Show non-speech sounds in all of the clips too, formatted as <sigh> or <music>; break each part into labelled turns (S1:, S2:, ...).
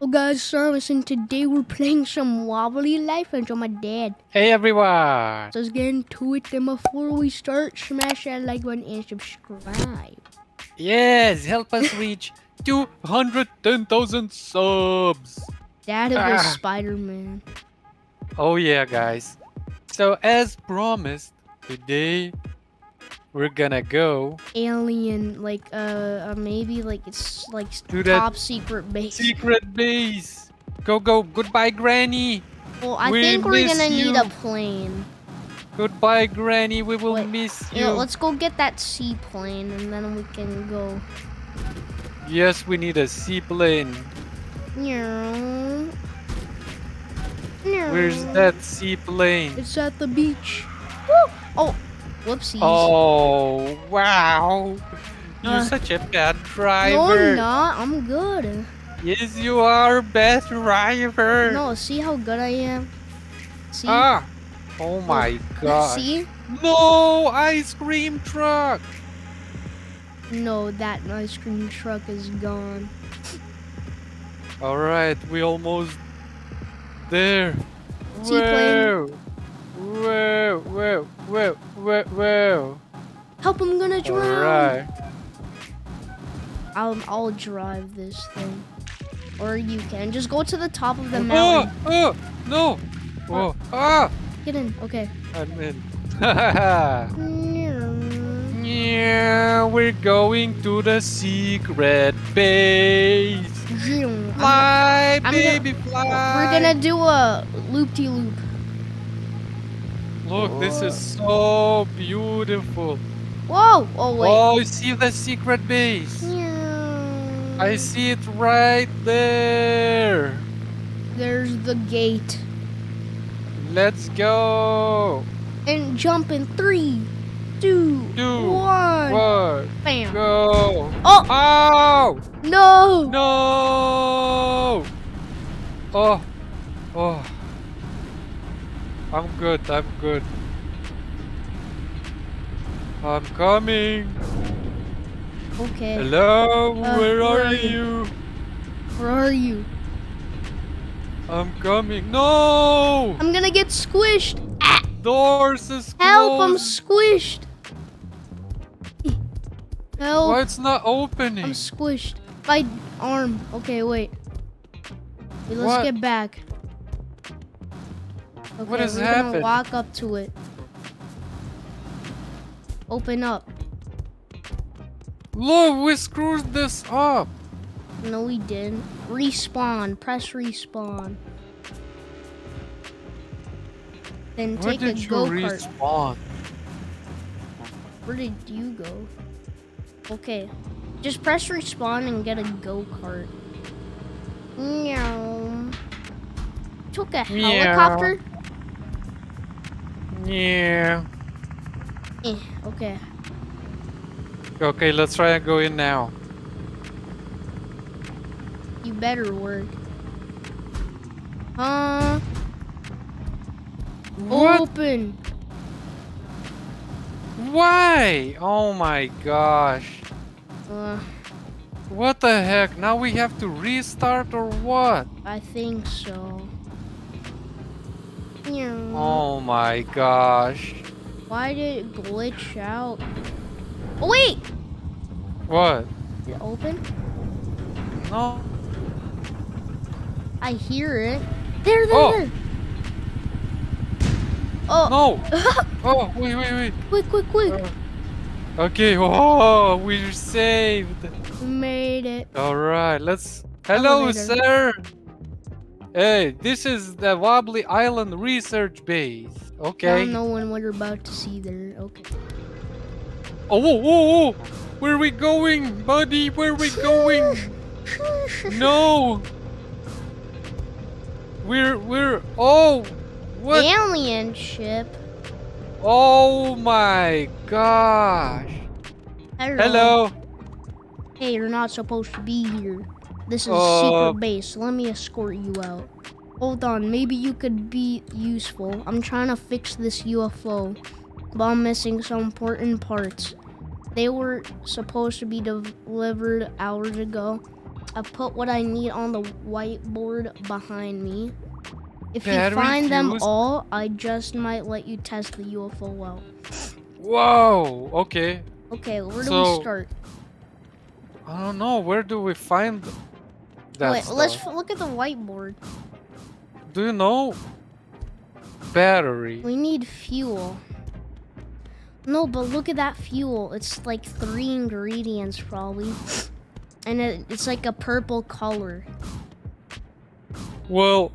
S1: Well guys, Service and today we're playing some Wobbly Life and on my dad.
S2: Hey everyone!
S1: So let's get into it and before we start, smash that like button and subscribe.
S2: Yes, help us <laughs> reach 210,000 subs!
S1: Dad of
S2: Ah.
S1: Spider-Man.
S2: Oh yeah guys. So as promised, today we're gonna go
S1: Alien, like uh, uh maybe like it's like
S2: To
S1: top secret base.
S2: secret base! Go go! Goodbye Granny!
S1: well, I
S2: we
S1: think we're gonna need a plane.
S2: Goodbye Granny, we will
S1: Wait,
S2: miss you!
S1: Yeah, let's go get that seaplane and then we can go.
S2: Yes, we need a seaplane.
S1: yeah. Meow.
S2: Where's that seaplane?
S1: It's at the beach. Woo! Oh, whoopsies.
S2: Oh wow! You're
S1: Uh,
S2: such a bad driver. no.
S1: I'm not. I'm good.
S2: Yes, you are best driver.
S1: No, see how good I am. See,
S2: Ah! Oh my god.
S1: see.
S2: No! Ice cream truck!
S1: No, that ice cream truck is gone.
S2: Alright, we almost there. Whoa! Whoa! Whoa! Whoa! Whoa! Whoa!
S1: Help! I'm gonna drown. I'll I'll drive this thing, or you can just go to the top of the
S2: Oh!
S1: mountain.
S2: Oh! No! Oh! Ah!
S1: Get in. Okay.
S2: I'm in. <laughs> yeah, we're going to the secret base. Fly,
S1: I'm
S2: baby, fly.
S1: We're gonna do a loop-de-loop.
S2: Look, this is so beautiful.
S1: Whoa! Oh wait.
S2: Oh, you see the secret base? I see it right there.
S1: There's the gate.
S2: Let's go.
S1: And jump in three, two,
S2: Two,
S1: one.
S2: One,
S1: Bam.
S2: go.
S1: Oh
S2: Oh!
S1: no!
S2: No! Oh, oh. I'm good, I'm good. I'm coming.
S1: Okay.
S2: Hello,
S1: Uh,
S2: where
S1: where
S2: are
S1: are you?
S2: you?
S1: Where are you?
S2: I'm coming. No!
S1: I'm gonna get squished. Ah,
S2: Doors is closed.
S1: help! I'm squished. Help!
S2: Why it's not opening?
S1: I'm squished. My arm. Okay, wait. Wait, let's
S2: What?
S1: get back. Okay,
S2: What has
S1: we're gonna walk up to it. Open up.
S2: Look, we screwed this up.
S1: No, we didn't. Respawn. Press respawn. Then
S2: Where
S1: take
S2: did
S1: a go kart.
S2: respawn?
S1: Where did you go? Okay. Just press respawn and get a go kart. Meow. Took a
S2: Meow. Yeah.
S1: Eh, okay.
S2: Okay, let's try and go in now.
S1: You better work. Huh?
S2: What?
S1: Open.
S2: Why? Oh my gosh.
S1: Uh,
S2: What the heck? Now we have to restart or what?
S1: I think so.
S2: Oh my gosh.
S1: Why did it glitch out? Oh wait!
S2: What?
S1: Is it open?
S2: No.
S1: I hear it. There, there,
S2: Oh.
S1: there. Oh,
S2: No. <laughs> Oh, wait, wait, wait.
S1: quick, quick, quick.
S2: Uh, Okay. Oh, we're saved.
S1: We made it.
S2: All right. Let's. Hello,
S1: Elevator.
S2: sir. Hey, this is the Wobbly Island Research Base. Okay.
S1: I don't know when what you're about to see there. Okay.
S2: Oh, whoa, whoa, whoa. Where are we going, buddy? Where are we going? <laughs> No. We're we're oh what?
S1: Alien ship.
S2: Oh my gosh.
S1: Hello.
S2: Hello.
S1: Hey, you're not supposed to be here. This is
S2: Uh,
S1: secret base. Let me escort you out. Hold on, maybe you could be useful. I'm trying to fix this UFO, but I'm missing some important parts. They were supposed to be delivered hours ago, I put what I need on the whiteboard behind me. If you find them all, I just might let you test the UFO out.
S2: Whoa. Okay.
S1: Okay, where do
S2: So-
S1: we start?
S2: I don't know. Where do we find that
S1: Wait,
S2: stuff?
S1: let's f- look at the whiteboard.
S2: Do you know? Battery.
S1: We need fuel. No, but look at that fuel. It's like three ingredients probably. <laughs> And it, it's like a purple color.
S2: Well,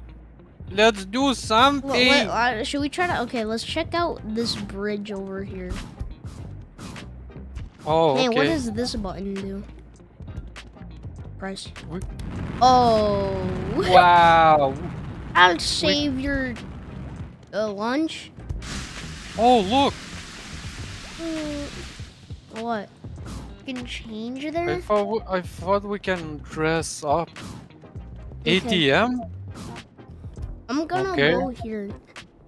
S2: let's do something.
S1: wait, uh, should we try to? Okay, let's check out this bridge over here.
S2: oh,
S1: Hey,
S2: okay.
S1: what does this button do? Press.
S2: We-
S1: Oh. <laughs>
S2: Wow.
S1: I'll save your uh, lunch.
S2: Oh, look.
S1: Mm, What? You can change
S2: I thought we, I thought we can dress up.
S1: Okay.
S2: ATM?
S1: I'm gonna
S2: Okay.
S1: go here.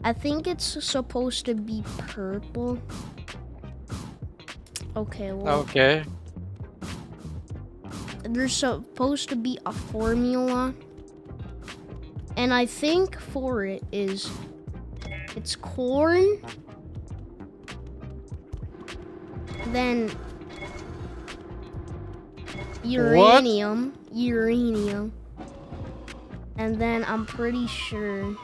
S1: I think it's supposed to be purple. Okay, well,
S2: Okay.
S1: There's supposed to be a formula. And I think for it is it's corn. Then uranium, uranium. And then I'm pretty sure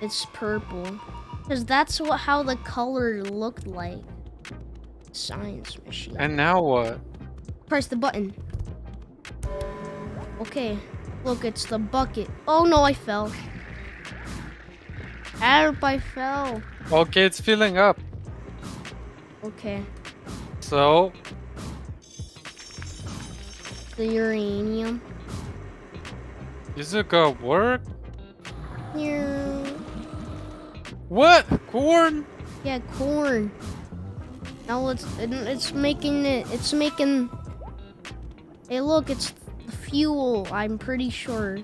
S1: it's purple. Cuz that's what how the color looked like. Science machine.
S2: And now what?
S1: Press the button. Okay. Look, it's the bucket. Oh no, I fell. Help, I fell.
S2: Okay, it's filling up.
S1: Okay.
S2: So,
S1: The uranium.
S2: is it gonna work?
S1: Yeah.
S2: What? Corn?
S1: Yeah, corn. Now it's it- it's making it. It's making. Hey, look, it's the fuel. I'm pretty sure.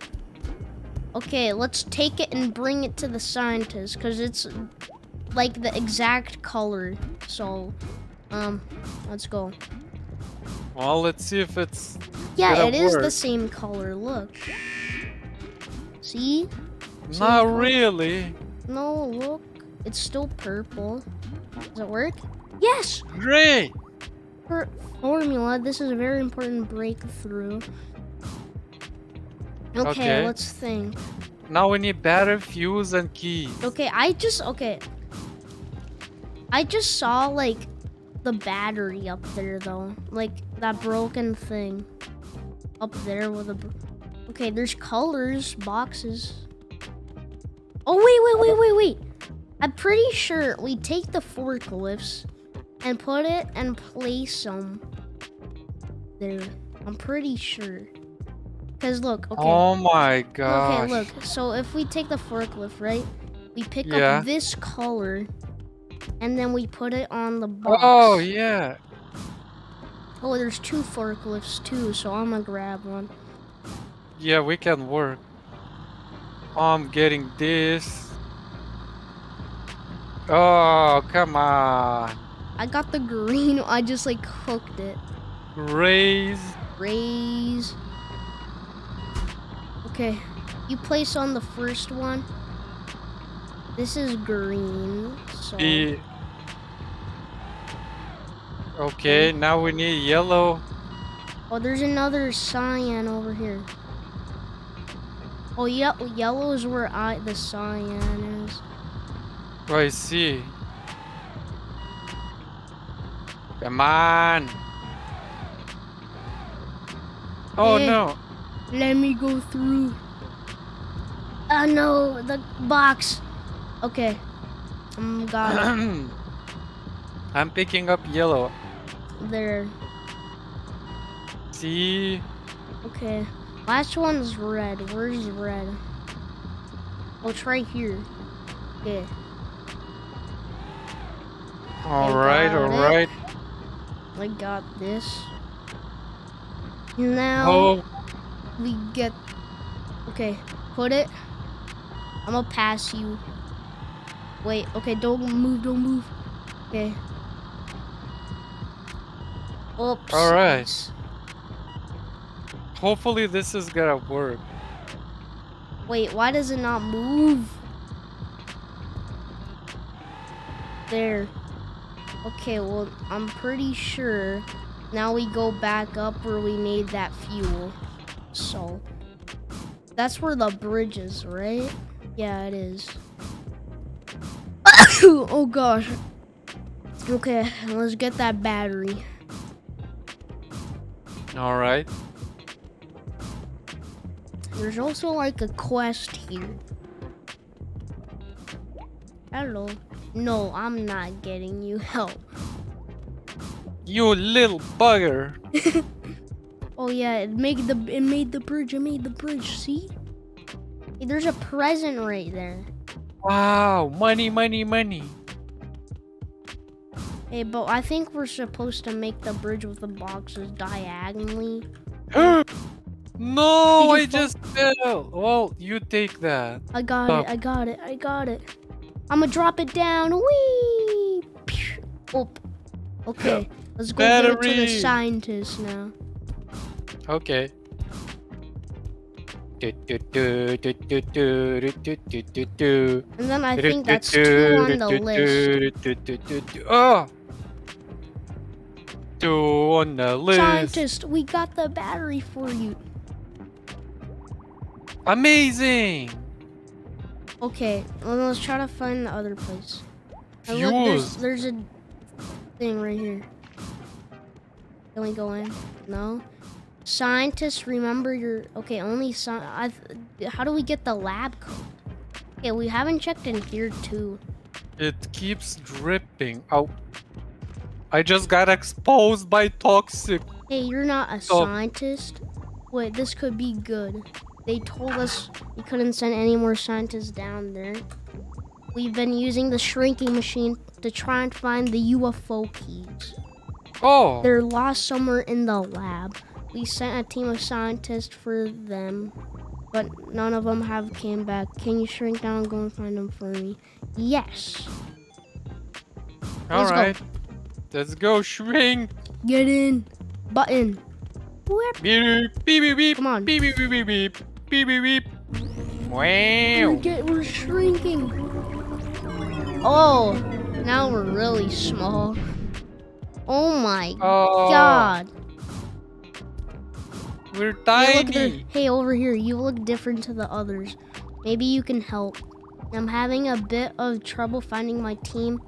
S1: Okay, let's take it and bring it to the scientists because it's like the exact color. So, um, let's go.
S2: Well, let's see if it's.
S1: Yeah, it is the same color. Look. See? Same
S2: Not
S1: color.
S2: really.
S1: No, look. It's still purple. Does it work? Yes!
S2: Great!
S1: For formula, this is a very important breakthrough. Okay,
S2: Okay.
S1: let's think.
S2: Now we need battery, fuse, and keys.
S1: Okay, I just okay. I just saw like the battery up there though, like that broken thing up there with a. Okay, there's colors, boxes. Oh wait, wait, wait, wait, wait! I'm pretty sure we take the forklifts and put it and place them there. I'm pretty sure. Cause look, okay.
S2: Oh my god.
S1: Okay, look. So if we take the forklift, right? We pick
S2: Yeah.
S1: up this color, and then we put it on the box.
S2: Oh, yeah.
S1: Oh, there's two forklifts too, so I'm gonna grab one.
S2: Yeah, we can work. I'm getting this. Oh, come on.
S1: I got the green. <laughs> I just like hooked it.
S2: Raise.
S1: Raise. Okay, you place on the first one. This is green. So
S2: the. Okay, now we need yellow.
S1: oh, there's another cyan over here. Oh, yeah, yellow is where I the cyan is.
S2: Oh, I see. Come on. Oh
S1: Eh.
S2: no.
S1: Let me go through. Oh no, the box. Okay. Got <clears throat> it.
S2: I'm picking up yellow.
S1: There.
S2: See?
S1: Okay. Last one's red. Where's red? Oh, it's right here. Yeah.
S2: All
S1: right, all
S2: right. it.
S1: I got this. Now
S2: Oh,
S1: we get. Okay, put it. I'm gonna pass you. Wait. Okay, don't move. Don't move. Okay. Oops.
S2: Alright. Hopefully this is gonna work.
S1: Wait, why does it not move? There. Okay, well, I'm pretty sure now we go back up where we made that fuel. So, that's where the bridge is, right? Yeah, it is. <coughs> oh gosh. Okay, let's get that battery.
S2: All right.
S1: There's also like a quest here. Hello. No, I'm not getting you help.
S2: You little bugger. <laughs>
S1: oh yeah, it made the it made the bridge. It made the bridge. See? Hey, there's a present right there.
S2: Wow, money, money, money.
S1: Hey, but I think we're supposed to make the bridge with the boxes diagonally. <gasps>
S2: no, I just fell. Well, you take that.
S1: I got it. I got it. I got it. I'm gonna drop it down. Whee! Oh. Okay. Let's go Battery. get it to the scientist now.
S2: Okay.
S1: And then I think that's two on the list.
S2: Oh! Two on the list.
S1: Scientist, we got the battery for you.
S2: Amazing!
S1: Okay, well, let's try to find the other place. Oh, look, there's, there's a thing right here. Can we go in? No? Scientists, remember your... Okay, only... Sci how do we get the lab code? Okay, we haven't checked in here, too.
S2: It keeps dripping. Oh. I just got exposed by toxic.
S1: Hey, you're not a oh. scientist. Wait, this could be good. They told us we couldn't send any more scientists down there. We've been using the shrinking machine to try and find the UFO keys.
S2: Oh.
S1: They're lost somewhere in the lab. We sent a team of scientists for them, but none of them have came back. Can you shrink down and go and find them for me? Yes.
S2: All Let's right. Go. Let's go, shrink.
S1: Get in. Button.
S2: Beep, beep, beep, beep.
S1: Come on.
S2: Beep, beep, beep, beep, beep. Beep, beep, beep. Wow.
S1: We're, get, we're shrinking. Oh, now we're really small. Oh my oh. god.
S2: We're tiny.
S1: Hey, hey, over here. You look different to the others. Maybe you can help. I'm having a bit of trouble finding my team.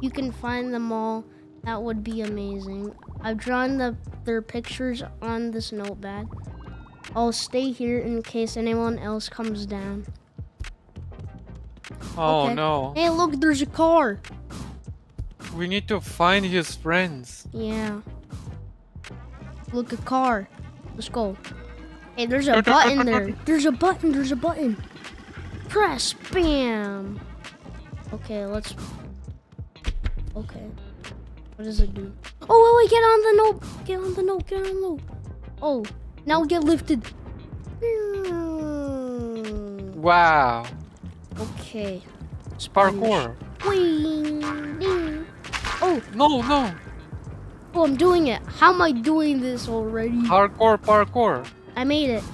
S1: You can find them all. That would be amazing. I've drawn the, their pictures on this notepad. I'll stay here in case anyone else comes down.
S2: Oh okay. no.
S1: Hey, look, there's a car.
S2: We need to find his friends.
S1: Yeah. Look, a car. Let's go. Hey, there's a <laughs> button there. There's a button. There's a button. Press. Bam. Okay, let's... Okay. What does it do? Oh, wait, wait, get on the note. Get on the note. Get on the note. Oh, now get lifted. Hmm.
S2: Wow.
S1: Okay.
S2: Parkour.
S1: Oh.
S2: No, no.
S1: Oh, I'm doing it. How am I doing this already?
S2: Parkour, parkour.
S1: I made it.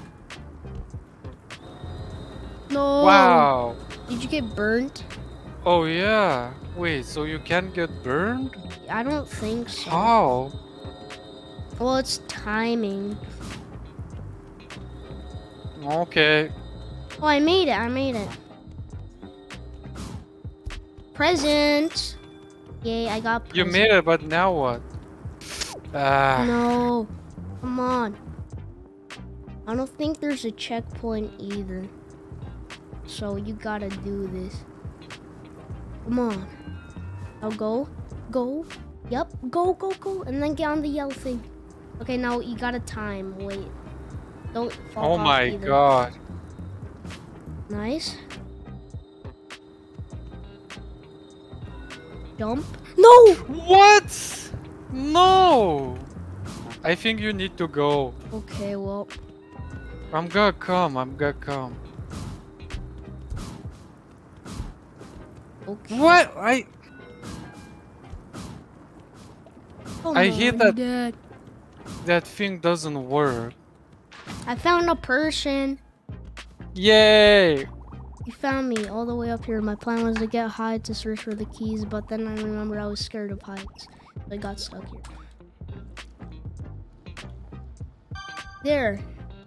S1: No.
S2: Wow.
S1: Did you get burnt?
S2: Oh, yeah. Wait, so you can get burned?
S1: I don't think so.
S2: How?
S1: Well, it's timing.
S2: Okay.
S1: Oh, I made it. I made it. Present. Yay, I got present.
S2: You made it, but now what?
S1: Ah. No. Come on. I don't think there's a checkpoint either. So you gotta do this. Come on. I'll go. Go. Yep. Go, go, go. And then get on the yellow thing. Okay, now you gotta time. Wait. Don't fall
S2: Oh my
S1: either.
S2: god.
S1: Nice. Jump. No!
S2: What? No! I think you need to go.
S1: Okay, well.
S2: I'm gonna come. I'm gonna come.
S1: Okay.
S2: What? I...
S1: Oh
S2: I hear that
S1: Dad.
S2: that thing doesn't work.
S1: I found a person.
S2: Yay!
S1: You found me all the way up here. My plan was to get high to search for the keys, but then I remembered I was scared of heights. I got stuck here. There.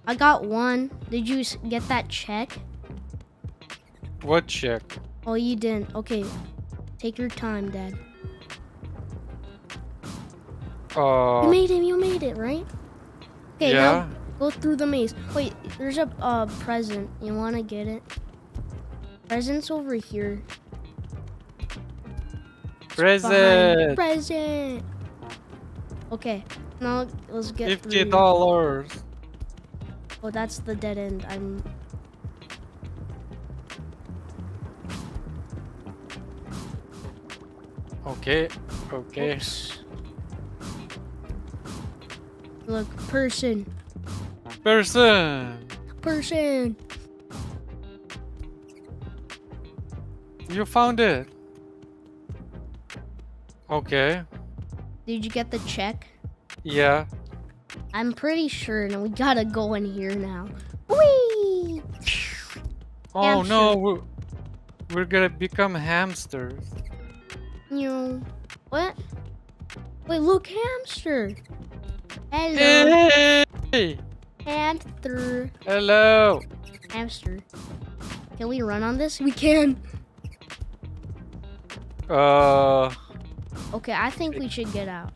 S1: I got one. Did you get that check?
S2: What check?
S1: Oh, you didn't. Okay. Take your time, Dad.
S2: Uh,
S1: You made it. You made it, right? Okay,
S2: yeah.
S1: now go through the maze. Wait, there's a uh, present. You want to get it? Present's over here.
S2: Present.
S1: Present. Okay, now let's get
S2: Fifty dollars.
S1: Oh, that's the dead end. I'm.
S2: Okay. Okay.
S1: Oops. Look, person,
S2: Person.
S1: person.
S2: You found it. Okay.
S1: Did you get the check?
S2: Yeah.
S1: I'm pretty sure. Now we gotta go in here now. Whee!
S2: Oh
S1: Hamster.
S2: no, we're, we're gonna become hamsters.
S1: You what? Wait, look, hamster. Hello,
S2: Hey!
S1: Hamster.
S2: Hello!
S1: Hamster. Can we run on this? We can.
S2: Uh,
S1: Okay, I think we should get out.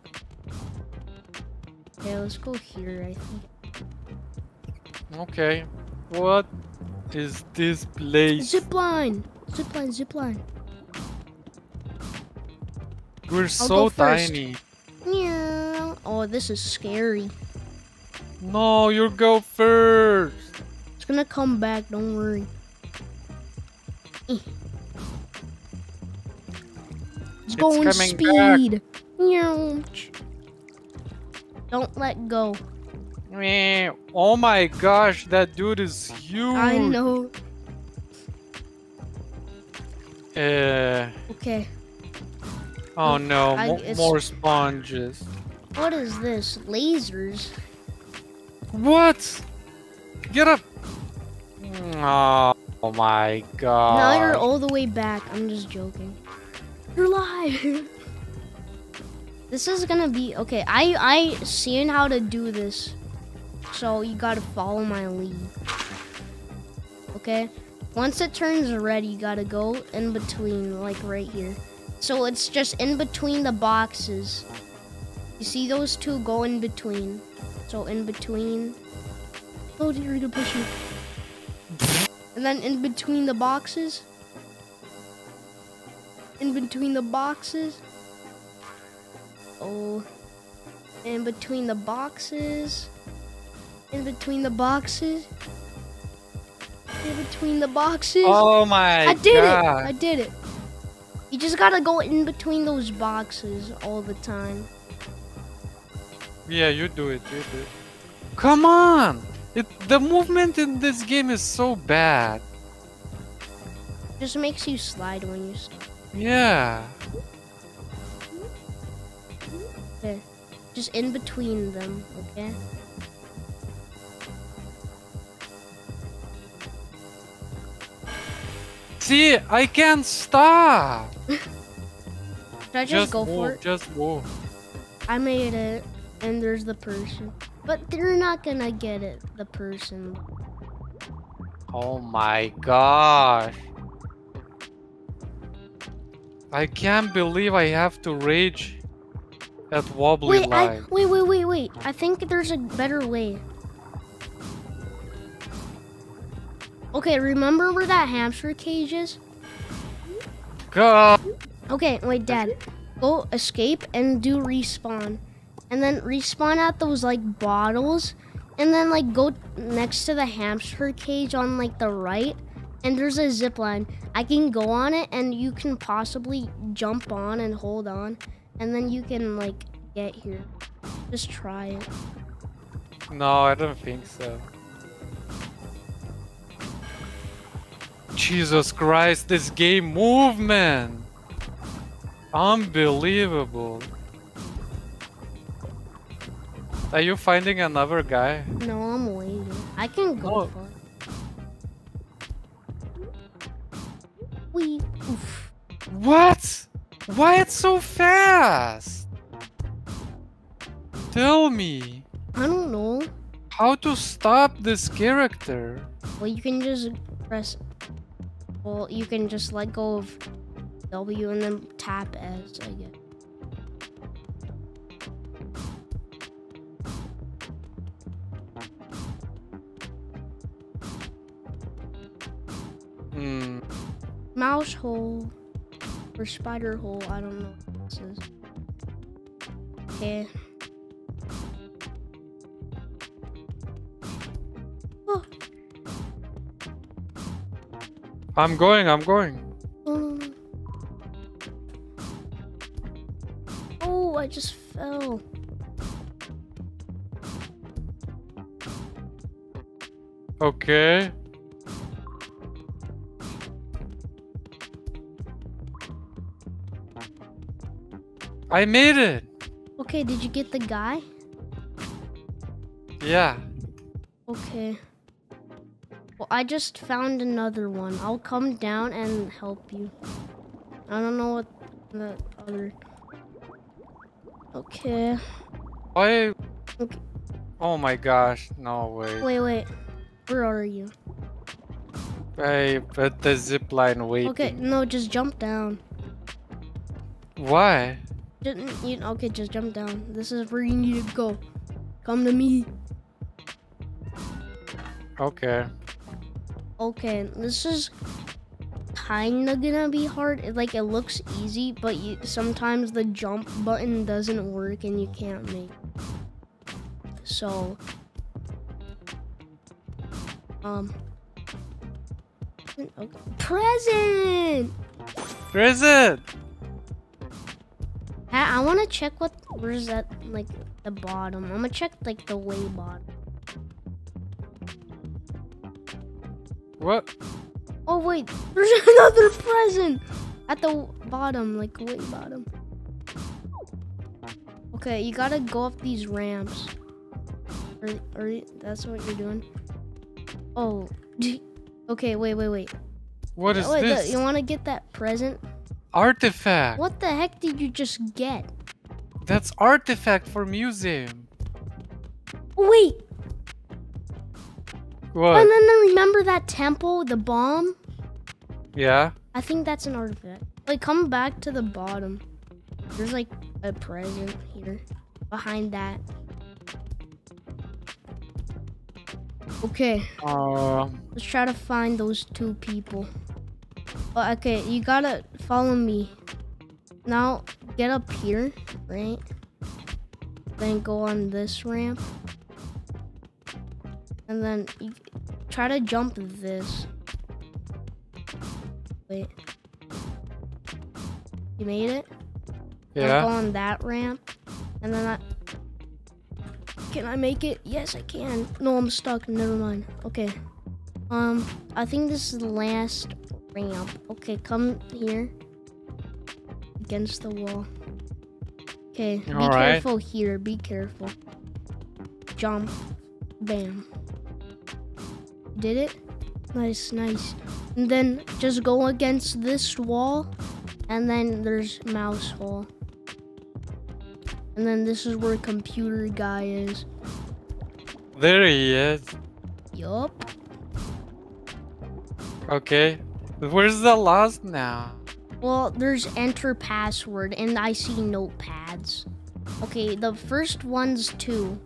S1: Okay, let's go here, I think.
S2: okay. What is this place?
S1: Zipline! Zipline, zipline.
S2: We're
S1: go
S2: so tiny.
S1: Yeah. Oh, this is scary.
S2: No, you go first.
S1: It's gonna come back, don't worry. It's
S2: It's
S1: going speed. Don't let go.
S2: Oh my gosh, that dude is huge.
S1: I know.
S2: Uh,
S1: Okay.
S2: oh no,
S1: I-
S2: more sponges.
S1: What is this? Lasers?
S2: What? Get up! Oh, oh my god.
S1: Now you're all the way back. I'm just joking. You're alive. <laughs> this is gonna be okay. I I seen how to do this, so you gotta follow my lead. Okay. Once it turns red, you gotta go in between, like right here. So it's just in between the boxes. You see those two go in between. So in between. Oh dear, you're gonna push me. And then in between the boxes. In between the boxes. Oh. In between the boxes. In between the boxes. In between the boxes.
S2: Oh my
S1: I did
S2: god.
S1: it. I did it. You just gotta go in between those boxes all the time.
S2: Yeah, you do it, you do it. Come on! It, the movement in this game is so bad.
S1: Just makes you slide when you stop.
S2: Yeah.
S1: There. Just in between them, okay?
S2: See, I can't stop. <laughs>
S1: Should I just, go
S2: move,
S1: for it?
S2: just move.
S1: I made it, and there's the person. But they're not gonna get it, the person.
S2: Oh my gosh. I can't believe I have to rage at wobbly
S1: Wait, I, wait, wait, wait, wait. I think there's a better way. Okay, remember where that hamster cage is?
S2: Go.
S1: Okay, wait, Dad. Go escape and do respawn. And then respawn at those like bottles. And then like go next to the hamster cage on like the right. And there's a zip line. I can go on it and you can possibly jump on and hold on. And then you can like get here. Just try it.
S2: No, I don't think so. Jesus Christ, this game movement! Unbelievable. Are you finding another guy?
S1: No, I'm waiting. I can go
S2: Oh.
S1: for it. Wee. Oof.
S2: What? Why it's so fast? Tell me
S1: I don't know.
S2: how to stop this character.
S1: Well, you can just press. Well, you can just let go of W and then tap S, I guess. Mouse hole or spider hole. I don't know what this is. Okay. Oh,
S2: I'm going, I'm going.
S1: no. Oh, I just fell.
S2: Okay. I made it.
S1: Okay, did you get the guy?
S2: Yeah.
S1: Okay. Well, I just found another one. I'll come down and help you. I don't know what the other. Okay.
S2: I.
S1: Okay.
S2: Oh my gosh. No way.
S1: Wait, wait. Where are you?
S2: I at the zip line waiting.
S1: Okay, no, just jump down.
S2: Why?
S1: Just, you, okay, just jump down. This is where you need to go. Come to me.
S2: Okay.
S1: Okay, this is kinda gonna be hard. It, like it looks easy, but you sometimes the jump button doesn't work and you can't make. So, um, okay. present.
S2: Present.
S1: I, I want to check what where's that like the bottom. I'm gonna check like the way bottom.
S2: What?
S1: Oh wait, there's <laughs> another present at the bottom, like way bottom. Okay, you gotta go up these ramps. Or, or that's what you're doing. Oh, <laughs> okay. Wait, wait, wait.
S2: What is
S1: wait,
S2: this?
S1: you want to get that present?
S2: Artifact.
S1: What the heck did you just get?
S2: That's artifact for museum.
S1: Wait,
S2: What?
S1: and then remember that temple, the bomb?
S2: yeah.
S1: I think that's an artifact. Like, come back to the bottom. There's like a present here behind that. Okay,
S2: Um.
S1: let's try to find those two people. Okay, you gotta follow me. Now, get up here, right? Then go on this ramp. And then you try to jump this. Wait. You made it? Now
S2: Yeah.
S1: Go on that ramp. And then I. Can I make it? Yes, I can. No, I'm stuck. Never mind. Okay. Um, I think this is the last Okay, come here. Against the wall. Okay, be
S2: All right.
S1: careful here. Be careful. Jump. Bam. Did it? Nice, nice. And then just go against this wall. And then there's mouse hole. And then this is where computer guy is.
S2: There he is.
S1: Yup.
S2: Okay. Where's the last now?
S1: Well, there's enter password, and I see notepads. Okay, the first one's two.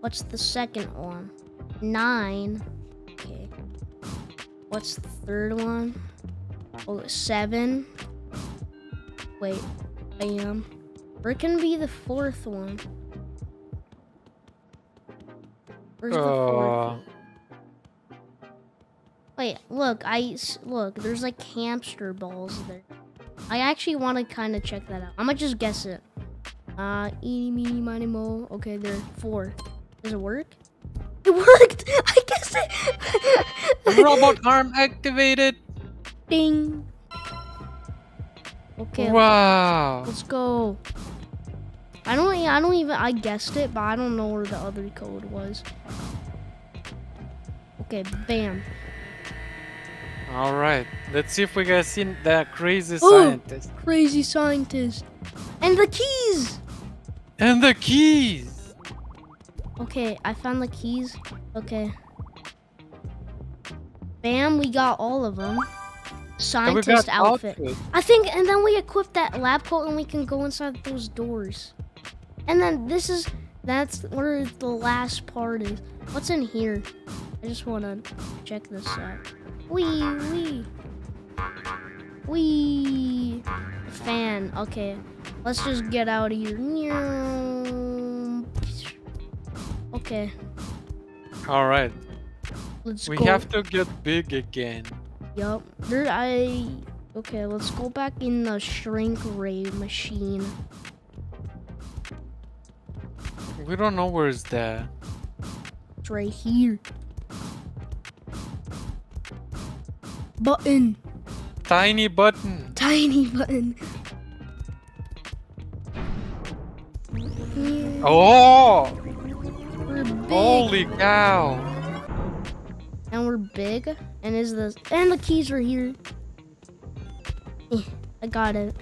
S1: What's the second one? Nine. Okay. What's the third one? Oh, seven. Wait, I am. Where can be the fourth one? Where's the fourth?
S2: Uh,
S1: one? Wait, look, I, look. There's like hamster balls there. I actually want to kind of check that out. I'm gonna just guess it. Uh, eeny, meeny, miny, mo. Okay, there are four. Does it work? It worked. <laughs> I guess it.
S2: robot arm activated.
S1: Ding. Okay,
S2: Wow.
S1: let's go. I don't. I don't even. I guessed it, but I don't know where the other code was. Okay, bam.
S2: All right. Let's see if we can see that crazy
S1: Oh!
S2: scientist.
S1: Crazy scientist. And the keys!
S2: And the keys.
S1: Okay, I found the keys. Okay. Bam, we got all of them. Scientist outfit.
S2: outfit.
S1: I think, and then we equip that lab coat and we can go inside those doors. And then this is, that's where the last part is. What's in here? I just want to check this out. Wee, wee. Wee. Fan. Okay. Let's just get out of here. Okay.
S2: All right.
S1: Let's
S2: We
S1: go.
S2: have to get big again.
S1: Yup. There I Okay, let's go back in the shrink ray machine.
S2: We don't know where's that.
S1: It's right here. Button.
S2: Tiny button.
S1: Tiny button.
S2: Oh!
S1: we're big.
S2: Holy cow!
S1: And we're big. And is this and the keys are here. Eh, I got it.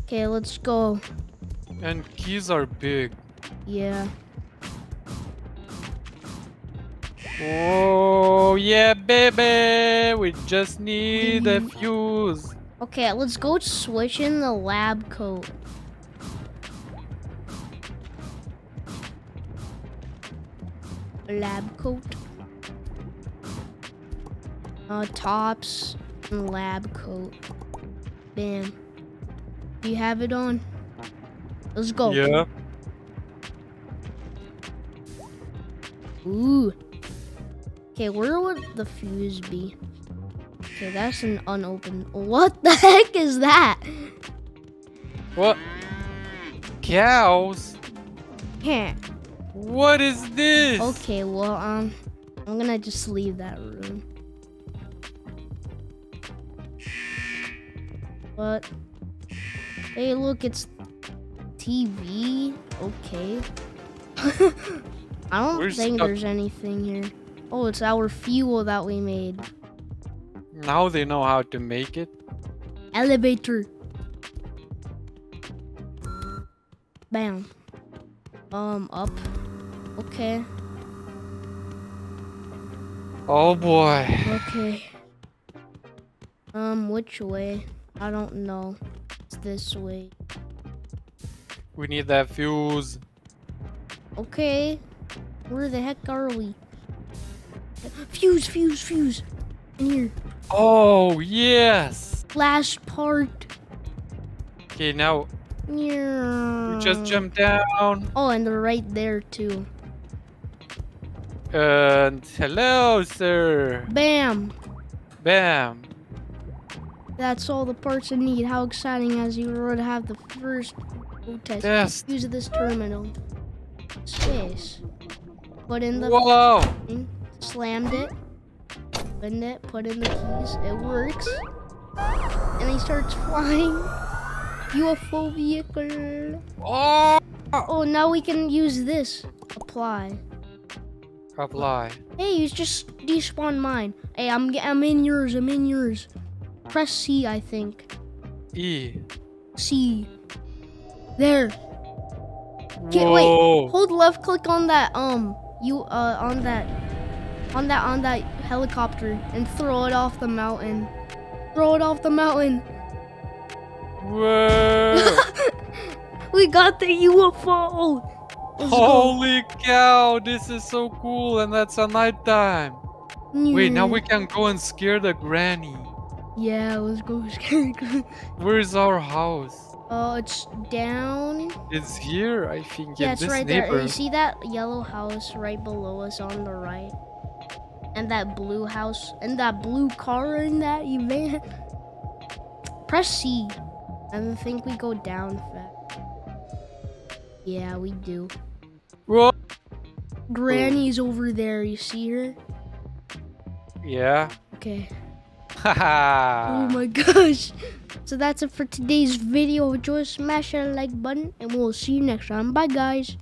S1: Okay, let's go.
S2: And keys are big.
S1: Yeah.
S2: Oh yeah, baby! We just need a <laughs> fuse.
S1: Okay, let's go switch in the lab coat. Lab coat. Uh, tops and lab coat. Bam. Do you have it on? Let's go.
S2: Yeah.
S1: Ooh. Okay, where would the fuse be? Okay, that's an unopened. What the heck is that?
S2: What? Cows?
S1: Yeah.
S2: What is this?
S1: Okay, well, um, I'm gonna just leave that room. But, hey, look, it's TV. Okay. <laughs> I don't
S2: We're
S1: think
S2: stuck.
S1: there's anything here. Oh, it's our fuel that we made.
S2: Now they know how to make it.
S1: Elevator. Bam. Um, up. Okay.
S2: Oh boy.
S1: Okay. Um, which way? I don't know. It's this way.
S2: We need that fuse.
S1: Okay. Where the heck are we? Fuse, fuse, fuse. In here.
S2: Oh yes.
S1: Last part.
S2: Okay, now
S1: Yeah.
S2: we just jump down.
S1: Oh, and they're right there too.
S2: And hello, sir.
S1: Bam.
S2: Bam.
S1: That's all the parts I need. How exciting as you were to have the first test.
S2: Test.
S1: Use this terminal. Space. Put in the
S2: Whoa.
S1: thing, slammed it, opened it, put in the keys. It works. And he starts flying. UFO vehicle.
S2: Oh.
S1: Oh, now we can use this. Apply.
S2: Apply.
S1: Hey, you just despawned mine. Hey, I'm I'm in yours. I'm in yours. Press C, I think.
S2: E.
S1: C. There. Okay, wait. Hold left click on that um you uh on that on that on that helicopter and throw it off the mountain. Throw it off the mountain.
S2: Whoa. <laughs>
S1: we got the UFO. Let's
S2: Holy cow, this is so cool, and that's a nighttime.
S1: go.
S2: Wait, now we can go and scare the granny.
S1: Yeah, let's go. <laughs> Scary.
S2: Where's our house?
S1: uh, it's down.
S2: It's here, I think,
S1: Yeah, it's
S2: this
S1: right there. You see that yellow house right below us on the right? And that blue house and that blue car in that event. Press C. I think we go down fast. Yeah, we do.
S2: Whoa.
S1: Granny's over there. You see her?
S2: Yeah.
S1: Okay. Oh my gosh. So that's it for today's video. Enjoy, smash that like button, and we'll see you next time. Bye, guys.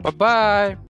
S2: bye bye.